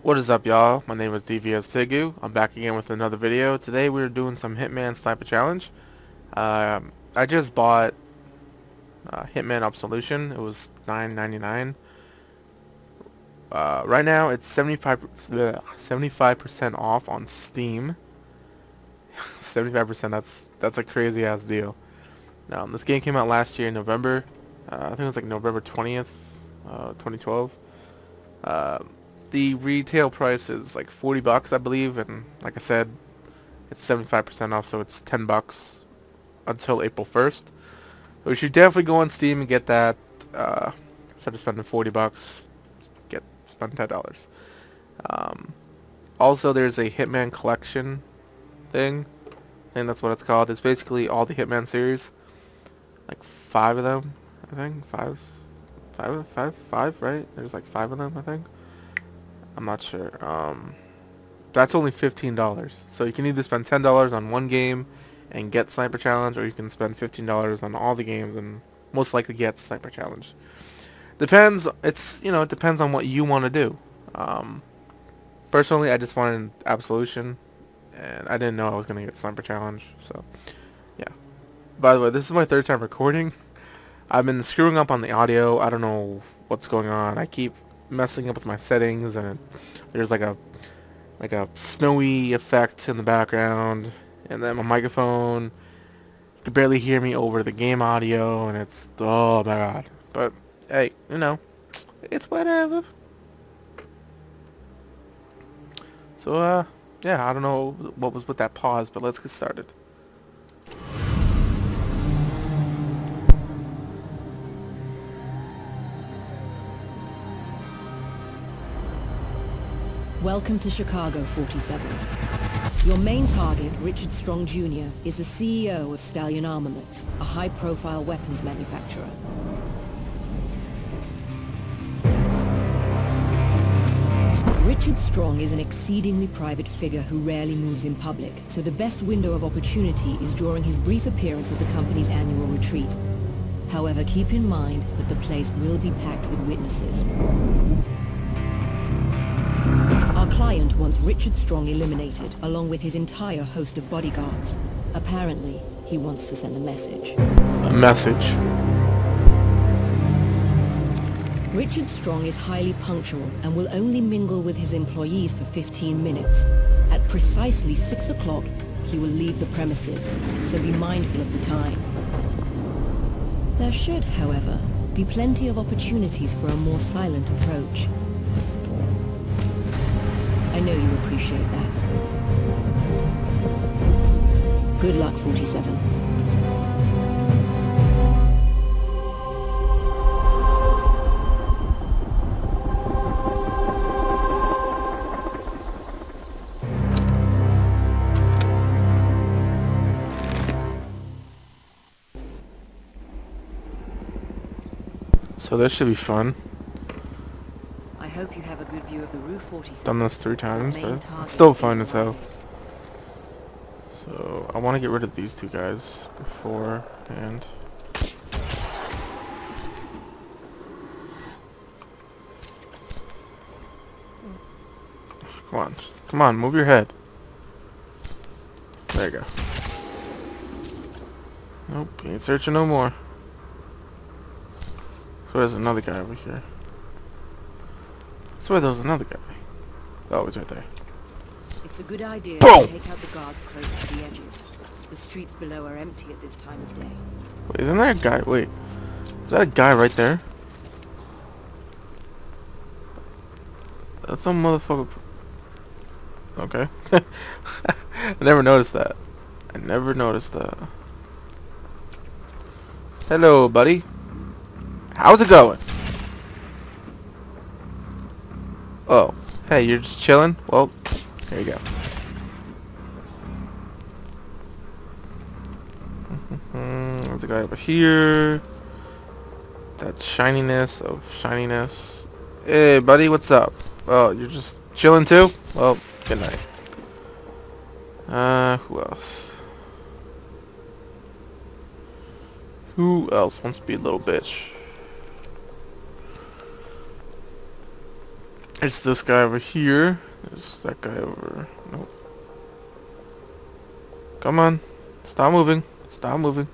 What is up y'all? My name is DVS Tegu. I'm back again with another video. Today we're doing some Hitman Sniper Challenge. Um, I just bought uh, Hitman Absolution. It was $9.99. Uh, right now it's 75 percent off on Steam. 75% that's that's a crazy ass deal. Um, this game came out last year in November. Uh, I think it was like November 20th, uh, 2012. The retail price is like 40 bucks, I believe, and like I said, it's 75% off, so it's 10 bucks until April 1st. So you should definitely go on Steam and get that. Uh, instead of spending 40 bucks, get spend $10. Um, also, there's a Hitman collection thing. I think that's what it's called. It's basically all the Hitman series, like five of them. I think five, five, five, five. Right? There's like five of them. I think. I'm not sure. Um, that's only $15. So you can either spend $10 on one game and get Sniper Challenge, or you can spend $15 on all the games and most likely get Sniper Challenge. Depends, it's, you know, it depends on what you want to do. Um, personally, I just wanted Absolution, and I didn't know I was going to get Sniper Challenge, so, yeah. By the way, this is my third time recording. I've been screwing up on the audio. I don't know what's going on. I keep messing up with my settings and there's like a like a snowy effect in the background. And then my microphone you can barely hear me over the game audio and it's oh my god. But hey you know it's whatever. So uh yeah I don't know what was with that pause but let's get started Welcome to Chicago 47. Your main target, Richard Strong Jr., is the CEO of Stallion Armaments, a high-profile weapons manufacturer. Richard Strong is an exceedingly private figure who rarely moves in public, so the best window of opportunity is during his brief appearance at the company's annual retreat. However, keep in mind that the place will be packed with witnesses. Our client wants Richard Strong eliminated, along with his entire host of bodyguards. Apparently, he wants to send a message. A message? Richard Strong is highly punctual and will only mingle with his employees for 15 minutes. At precisely 6 o'clock, he will leave the premises, so be mindful of the time. There should, however, be plenty of opportunities for a more silent approach. I know you appreciate that. Good luck, 47. So this should be fun. Hope you have a good view of the roof 47. Done this three times, but it's still fun as hell. So I want to get rid of these two guys before and come on, come on, move your head. There you go. Nope, ain't searching no more. So there's another guy over here. Swear there was another guy. Oh, he's right there. It's a good idea Boom! to take out the guards close to the edges. The streets below are empty at this time of day. Wait, isn't there a guy? Wait, is that a guy right there? That's some motherfucker. Okay. I never noticed that. I never noticed that. Hello, buddy. How's it going? Oh, hey, you're just chilling? Well, there you go. There's a guy over here. That shininess of shininess. Hey, buddy, what's up? Oh, you're just chilling too? Well, good night. Uh, who else? Who else wants to be a little bitch? It's this guy over here. It's that guy over... Nope. Come on. Stop moving. Stop moving.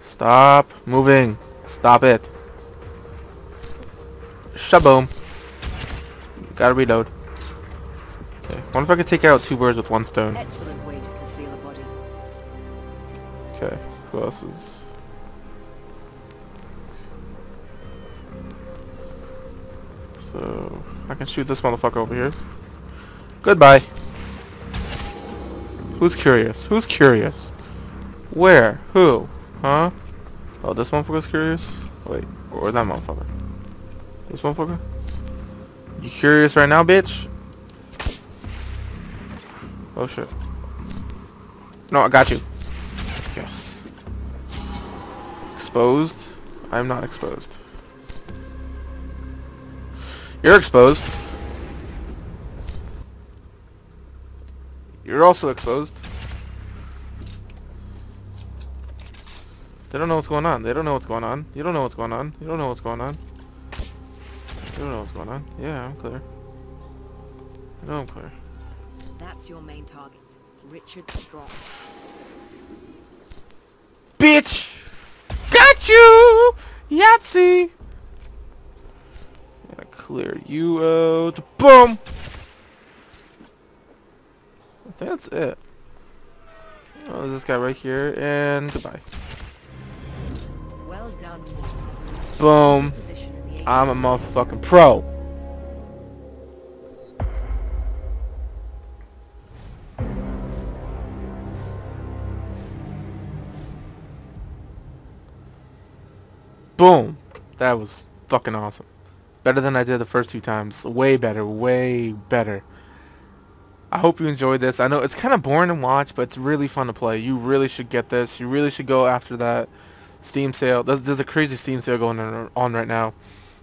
Stop moving. Stop it. Shaboom. Gotta reload. Okay. Wonder if I could take out two birds with one stone. Excellent way to conceal a body. Okay. Who else is... So... I can shoot this motherfucker over here. Goodbye. Who's curious? Who's curious? Where? Who? Huh? Oh, this motherfucker's curious? Wait, or that motherfucker? This motherfucker? You curious right now, bitch? Oh shit. No, I got you. Yes. Exposed? I'm not exposed. You're exposed. You're also exposed. They don't know what's going on. They don't know what's going on. You don't know what's going on. You don't know what's going on. You don't know what's going on. Yeah, I'm clear. I know I'm clear. That's your main target, Richard Strong. Bitch! Got you! Yahtzee! Clear you out. Boom! That's it. Oh, this guy right here, and goodbye. Well done, Boom. Position in the I'm a motherfucking pro. Boom. That was fucking awesome. Better than I did the first two times. Way better. Way better. I hope you enjoyed this. I know it's kind of boring to watch, but it's really fun to play. You really should get this. You really should go after that Steam sale. There's, there's a crazy Steam sale going on, on right now.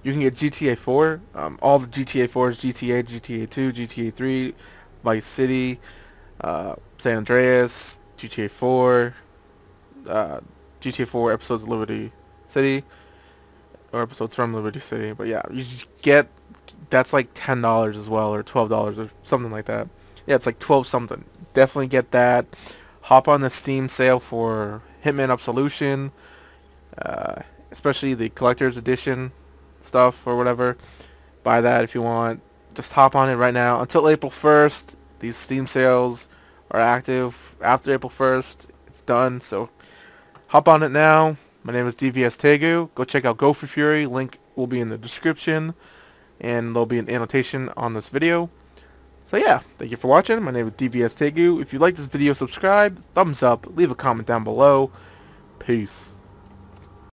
You can get GTA 4, um, all the GTA 4s, GTA, GTA 2, GTA 3, Vice City, uh, San Andreas, GTA 4, uh, GTA 4 episodes of Liberty City, or episodes from Liberty City. But yeah, you get that's like ten dollars as well, or twelve dollars, or something like that. Yeah, it's like twelve something. Definitely get that. Hop on the Steam sale for Hitman Absolution, uh, especially the collector's edition stuff or whatever. Buy that if you want. Just hop on it right now until April 1st. These Steam sales are active. After April 1st, it's done. So hop on it now. My name is DVS Tegu. Go check out GopherFury. Link will be in the description. And there'll be an annotation on this video. So yeah, thank you for watching. My name is DVS Tegu. If you like this video, subscribe, thumbs up, leave a comment down below. Peace.